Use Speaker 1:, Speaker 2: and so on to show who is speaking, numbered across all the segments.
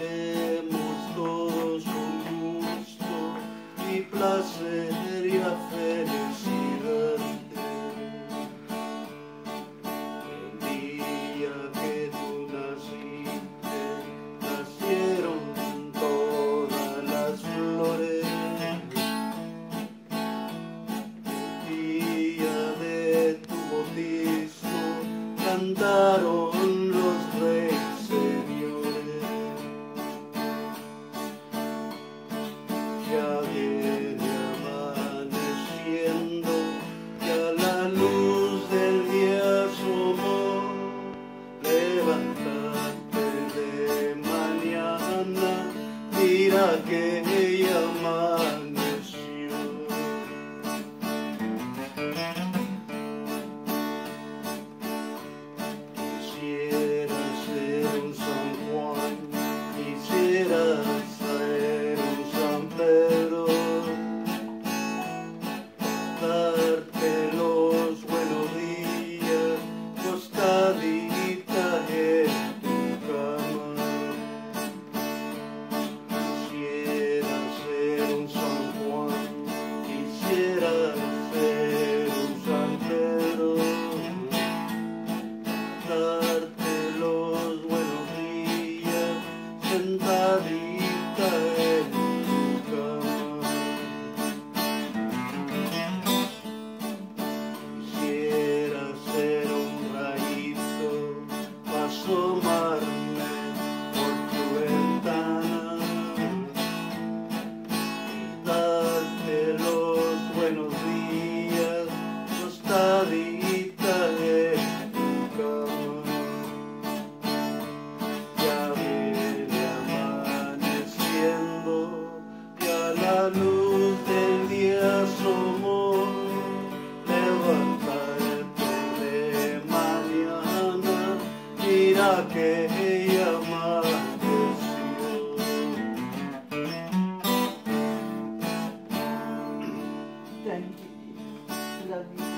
Speaker 1: Amen. Mira quisiera ser un San Pedro darte los buenos días sentadita en tu cama. Quisiera ser un rayito para la luz del día asomó. Levántate de mañana, mira que amaneció.
Speaker 2: Thank you. Love you.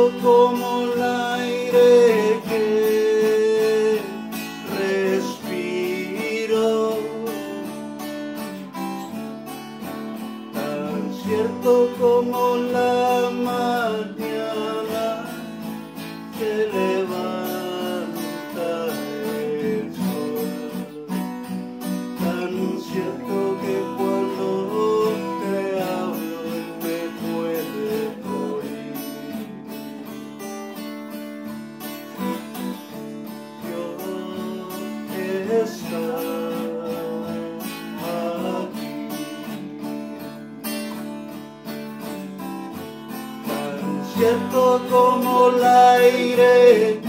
Speaker 1: Como el aire que respiro, tan cierto como la mañana se levanta tan cierto como el aire